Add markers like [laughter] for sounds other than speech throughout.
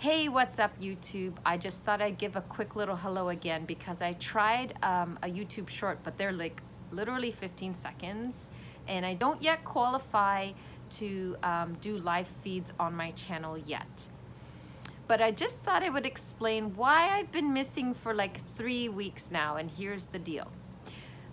Hey, what's up YouTube? I just thought I'd give a quick little hello again because I tried um, a YouTube short, but they're like literally 15 seconds and I don't yet qualify to um, do live feeds on my channel yet. But I just thought I would explain why I've been missing for like three weeks now and here's the deal.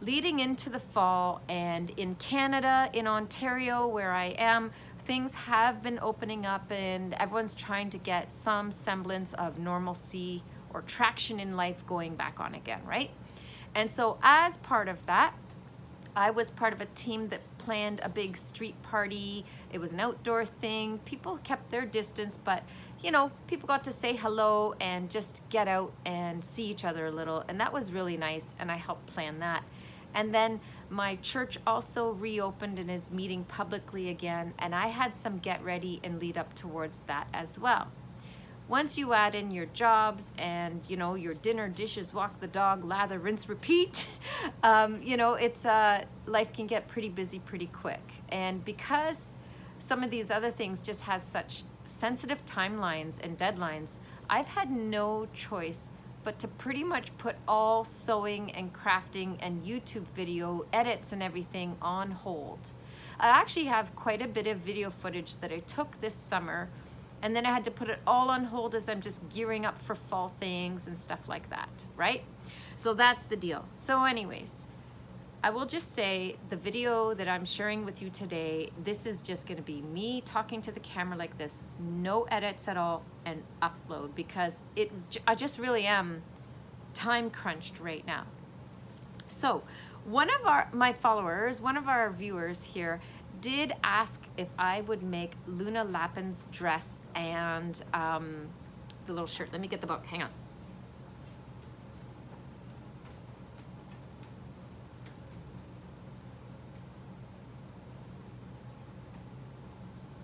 Leading into the fall and in Canada, in Ontario where I am, things have been opening up and everyone's trying to get some semblance of normalcy or traction in life going back on again, right? And so as part of that, I was part of a team that planned a big street party. It was an outdoor thing. People kept their distance, but you know, people got to say hello and just get out and see each other a little. And that was really nice. And I helped plan that. And then my church also reopened and is meeting publicly again. And I had some get ready and lead up towards that as well. Once you add in your jobs and you know your dinner dishes, walk the dog, lather, rinse, repeat, [laughs] um, you know it's uh, life can get pretty busy pretty quick. And because some of these other things just has such sensitive timelines and deadlines, I've had no choice but to pretty much put all sewing and crafting and YouTube video edits and everything on hold. I actually have quite a bit of video footage that I took this summer and then I had to put it all on hold as I'm just gearing up for fall things and stuff like that, right? So that's the deal. So anyways, I will just say the video that I'm sharing with you today, this is just gonna be me talking to the camera like this, no edits at all, and upload because it, I just really am time crunched right now. So one of our, my followers, one of our viewers here did ask if I would make Luna Lapin's dress and um, the little shirt. Let me get the book, hang on.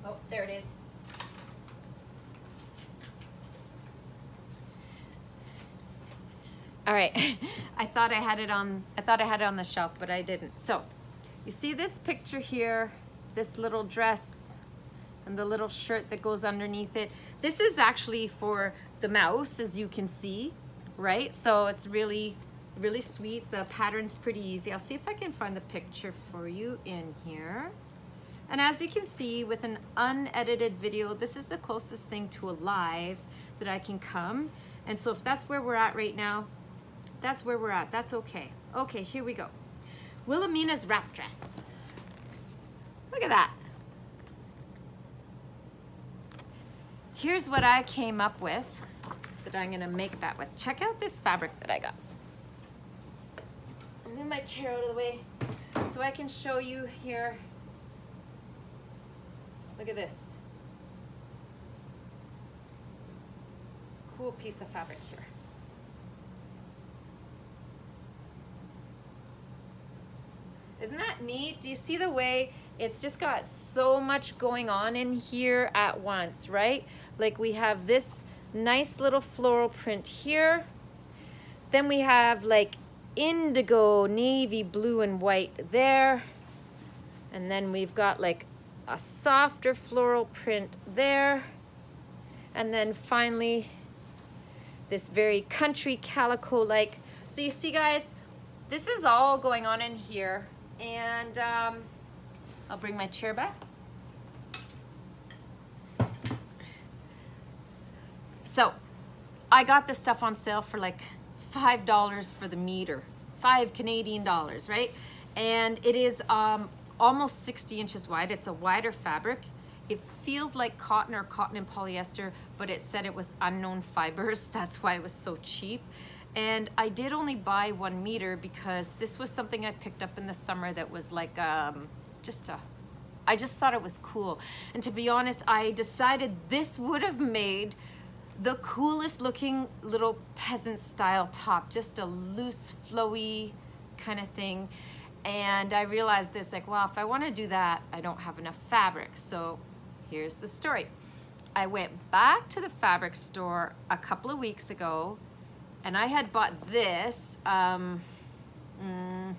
Oh, there it is. All right, I thought I had it on, I thought I had it on the shelf, but I didn't. So, you see this picture here, this little dress and the little shirt that goes underneath it. This is actually for the mouse, as you can see, right? So it's really, really sweet. The pattern's pretty easy. I'll see if I can find the picture for you in here. And as you can see with an unedited video, this is the closest thing to a live that I can come. And so if that's where we're at right now, that's where we're at. That's okay. Okay, here we go. Wilhelmina's wrap dress. Look at that. Here's what I came up with that I'm gonna make that with. Check out this fabric that I got. I'll move my chair out of the way so I can show you here Look at this. Cool piece of fabric here. Isn't that neat? Do you see the way it's just got so much going on in here at once, right? Like we have this nice little floral print here. Then we have like indigo, navy, blue, and white there. And then we've got like a softer floral print there. And then finally, this very country calico-like. So you see guys, this is all going on in here. And um, I'll bring my chair back. So I got this stuff on sale for like $5 for the meter, five Canadian dollars, right? And it is um, almost 60 inches wide. It's a wider fabric. It feels like cotton or cotton and polyester, but it said it was unknown fibers. [laughs] That's why it was so cheap. And I did only buy one meter because this was something I picked up in the summer that was like um, just a, I just thought it was cool. And to be honest, I decided this would have made the coolest looking little peasant style top, just a loose, flowy kind of thing. And I realized this, like, well, if I want to do that, I don't have enough fabric. So here's the story. I went back to the fabric store a couple of weeks ago and I had bought this um, mm,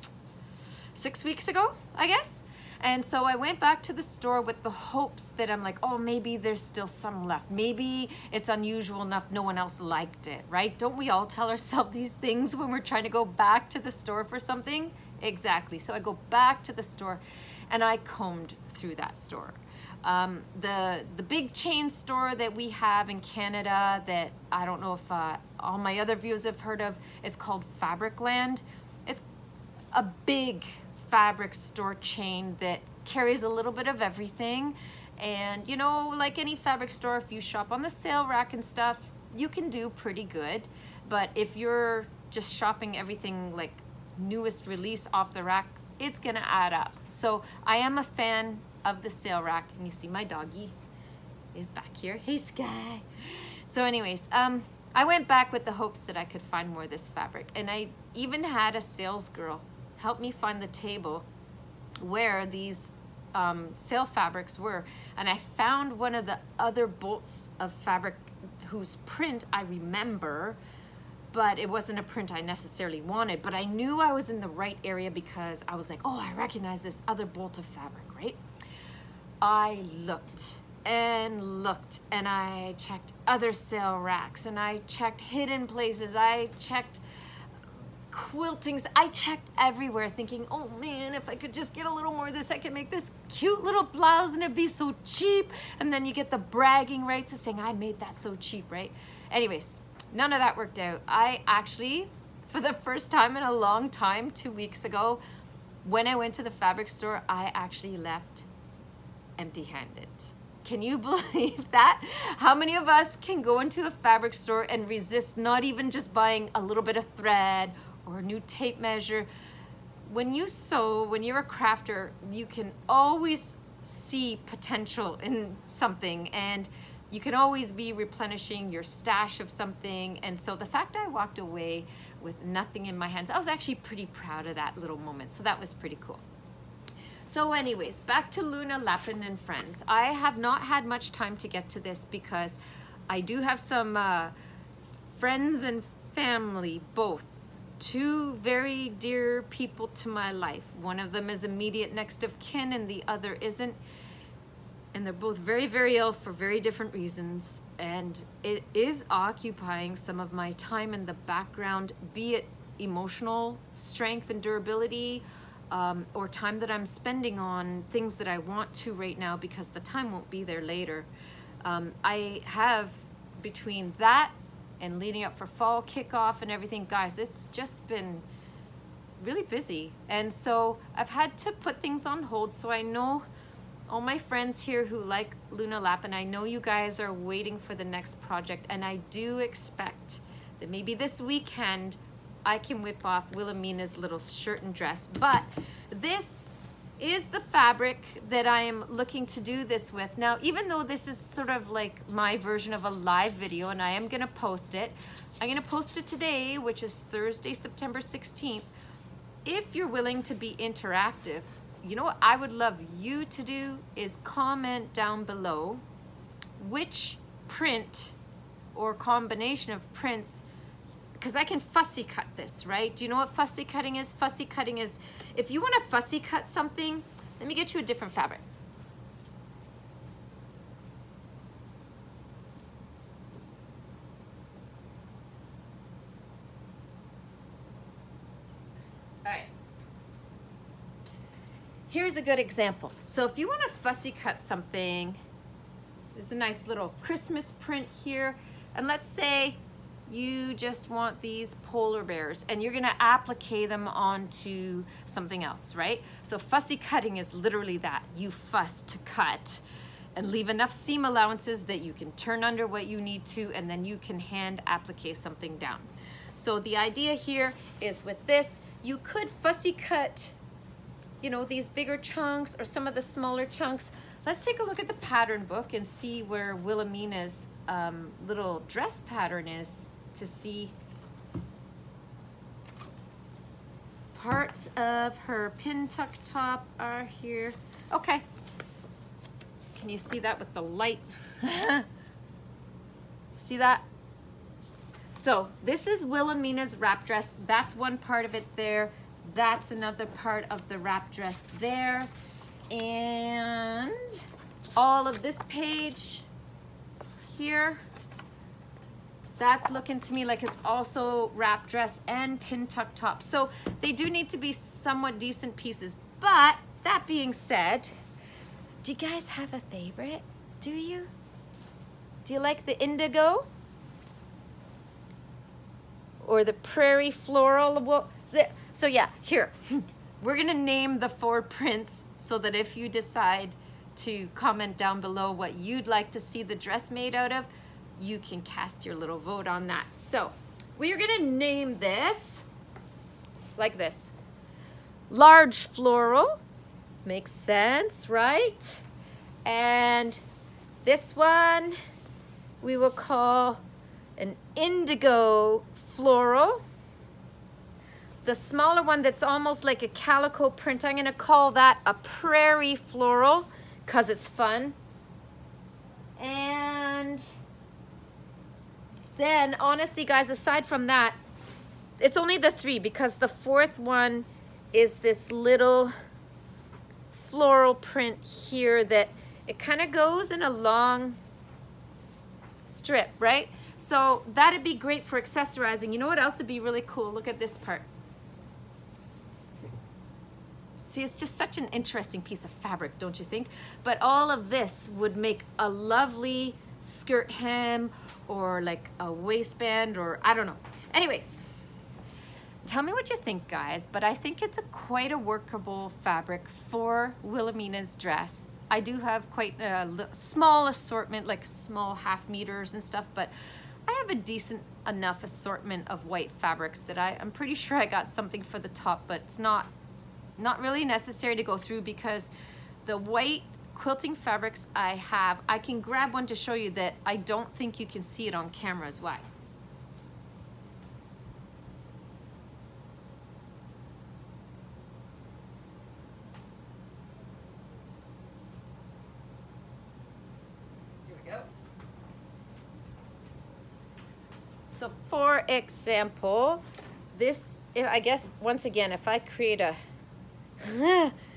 six weeks ago, I guess. And so I went back to the store with the hopes that I'm like, oh, maybe there's still some left. Maybe it's unusual enough no one else liked it, right? Don't we all tell ourselves [laughs] these things when we're trying to go back to the store for something? Exactly. So I go back to the store and I combed through that store. Um, the the big chain store that we have in Canada that I don't know if uh, all my other viewers have heard of, it's called Fabricland. It's a big fabric store chain that carries a little bit of everything. And you know, like any fabric store, if you shop on the sale rack and stuff, you can do pretty good. But if you're just shopping everything like newest release off the rack, it's gonna add up. So I am a fan of the sale rack and you see my doggy is back here. Hey Sky. So anyways, um, I went back with the hopes that I could find more of this fabric and I even had a sales girl help me find the table where these um, sale fabrics were and I found one of the other bolts of fabric whose print I remember but it wasn't a print I necessarily wanted but I knew I was in the right area because I was like oh I recognize this other bolt of fabric right I looked and looked and I checked other sale racks and I checked hidden places. I checked quiltings. I checked everywhere thinking, oh man, if I could just get a little more of this, I could make this cute little blouse and it'd be so cheap. And then you get the bragging rights of saying, I made that so cheap, right? Anyways, none of that worked out. I actually, for the first time in a long time, two weeks ago, when I went to the fabric store, I actually left empty-handed. Can you [laughs] believe that? How many of us can go into a fabric store and resist not even just buying a little bit of thread or a new tape measure? When you sew, when you're a crafter, you can always see potential in something and you can always be replenishing your stash of something. And so the fact I walked away with nothing in my hands, I was actually pretty proud of that little moment. So that was pretty cool. So anyways, back to Luna Lapin and friends. I have not had much time to get to this because I do have some uh, friends and family, both. Two very dear people to my life. One of them is immediate next of kin and the other isn't. And they're both very, very ill for very different reasons. And it is occupying some of my time in the background, be it emotional strength and durability, um, or time that I'm spending on things that I want to right now because the time won't be there later. Um, I have between that and leading up for fall kickoff and everything, guys, it's just been really busy. And so I've had to put things on hold. So I know all my friends here who like Luna Lap, and I know you guys are waiting for the next project. And I do expect that maybe this weekend I can whip off Wilhelmina's little shirt and dress. But this is the fabric that I am looking to do this with. Now, even though this is sort of like my version of a live video and I am gonna post it, I'm gonna post it today, which is Thursday, September 16th. If you're willing to be interactive, you know what I would love you to do is comment down below which print or combination of prints because I can fussy cut this, right? Do you know what fussy cutting is? Fussy cutting is, if you want to fussy cut something, let me get you a different fabric. All right. Here's a good example. So if you want to fussy cut something, there's a nice little Christmas print here. And let's say you just want these polar bears and you're gonna applique them onto something else, right? So fussy cutting is literally that. You fuss to cut and leave enough seam allowances that you can turn under what you need to and then you can hand applique something down. So the idea here is with this, you could fussy cut, you know, these bigger chunks or some of the smaller chunks. Let's take a look at the pattern book and see where Wilhelmina's um, little dress pattern is to see parts of her pin tuck top are here. Okay. Can you see that with the light? [laughs] see that? So this is Wilhelmina's wrap dress. That's one part of it there. That's another part of the wrap dress there. And all of this page here, that's looking to me like it's also wrap dress and pin tuck top. So they do need to be somewhat decent pieces. But that being said, do you guys have a favorite? Do you? Do you like the indigo? Or the prairie floral? So yeah, here. [laughs] We're gonna name the four prints so that if you decide to comment down below what you'd like to see the dress made out of, you can cast your little vote on that. So we are gonna name this like this. Large floral, makes sense, right? And this one we will call an indigo floral. The smaller one that's almost like a calico print, I'm gonna call that a prairie floral because it's fun. And then honestly guys, aside from that, it's only the three because the fourth one is this little floral print here that it kind of goes in a long strip, right? So that'd be great for accessorizing. You know what else would be really cool? Look at this part. See, it's just such an interesting piece of fabric, don't you think? But all of this would make a lovely skirt hem or like a waistband or I don't know. Anyways, tell me what you think, guys. But I think it's a quite a workable fabric for Wilhelmina's dress. I do have quite a small assortment, like small half meters and stuff, but I have a decent enough assortment of white fabrics that I, I'm pretty sure I got something for the top, but it's not, not really necessary to go through because the white quilting fabrics I have, I can grab one to show you that I don't think you can see it on camera as well. Here we go. So for example, this, I guess, once again, if I create a, [laughs]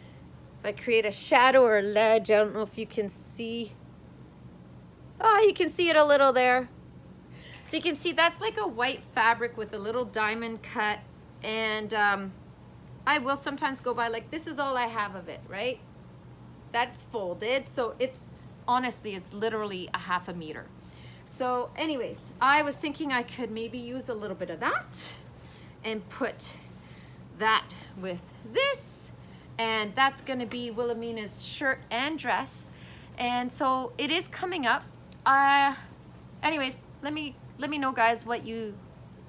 I create a shadow or a ledge, I don't know if you can see, oh, you can see it a little there. So you can see that's like a white fabric with a little diamond cut. And um, I will sometimes go by like, this is all I have of it, right? That's folded. So it's, honestly, it's literally a half a meter. So anyways, I was thinking I could maybe use a little bit of that and put that with this. And that's gonna be Wilhelmina's shirt and dress. And so it is coming up. Uh, anyways, let me, let me know guys what you,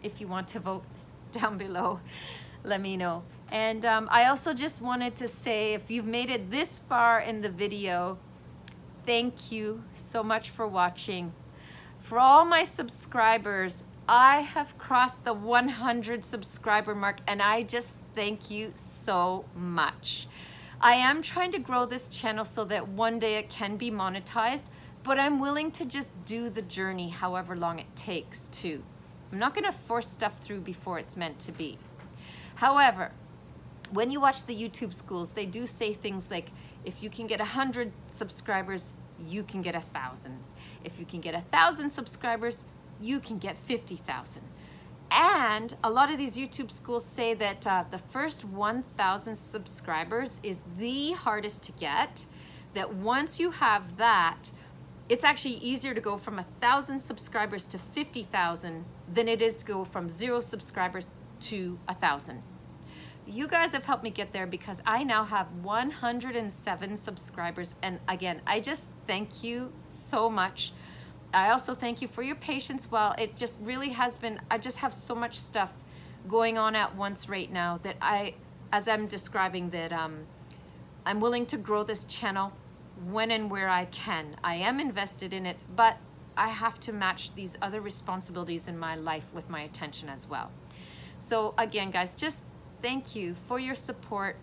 if you want to vote [laughs] down below, let me know. And um, I also just wanted to say, if you've made it this far in the video, thank you so much for watching. For all my subscribers, I have crossed the 100 subscriber mark and I just thank you so much. I am trying to grow this channel so that one day it can be monetized, but I'm willing to just do the journey however long it takes to. I'm not gonna force stuff through before it's meant to be. However, when you watch the YouTube schools, they do say things like, if you can get 100 subscribers, you can get a thousand. If you can get a thousand subscribers, you can get 50,000. And a lot of these YouTube schools say that uh, the first 1,000 subscribers is the hardest to get, that once you have that, it's actually easier to go from a thousand subscribers to 50,000 than it is to go from zero subscribers to a thousand. You guys have helped me get there because I now have 107 subscribers. And again, I just thank you so much. I also thank you for your patience. Well, it just really has been, I just have so much stuff going on at once right now that I, as I'm describing that um, I'm willing to grow this channel when and where I can. I am invested in it, but I have to match these other responsibilities in my life with my attention as well. So again, guys, just thank you for your support.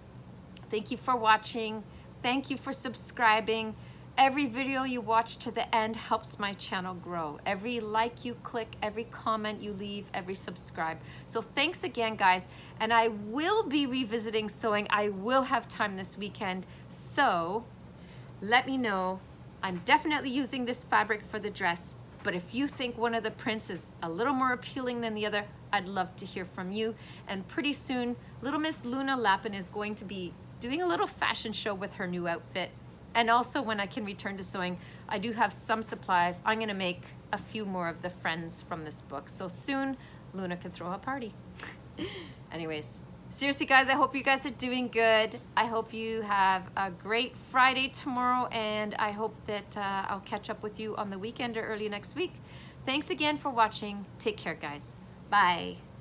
Thank you for watching. Thank you for subscribing. Every video you watch to the end helps my channel grow. Every like you click, every comment you leave, every subscribe. So thanks again, guys. And I will be revisiting sewing. I will have time this weekend. So let me know. I'm definitely using this fabric for the dress. But if you think one of the prints is a little more appealing than the other, I'd love to hear from you. And pretty soon, little Miss Luna Lapin is going to be doing a little fashion show with her new outfit. And also when I can return to sewing, I do have some supplies. I'm gonna make a few more of the friends from this book. So soon, Luna can throw a party. [laughs] Anyways, seriously guys, I hope you guys are doing good. I hope you have a great Friday tomorrow and I hope that uh, I'll catch up with you on the weekend or early next week. Thanks again for watching. Take care guys. Bye.